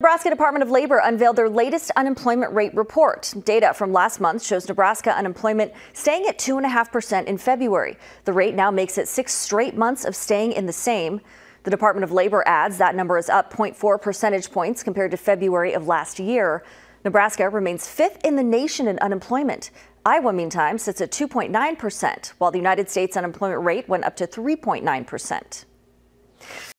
Nebraska Department of Labor unveiled their latest unemployment rate report. Data from last month shows Nebraska unemployment staying at 2.5% in February. The rate now makes it six straight months of staying in the same. The Department of Labor adds that number is up 0.4 percentage points compared to February of last year. Nebraska remains fifth in the nation in unemployment. Iowa, meantime, sits at 2.9%, while the United States unemployment rate went up to 3.9%.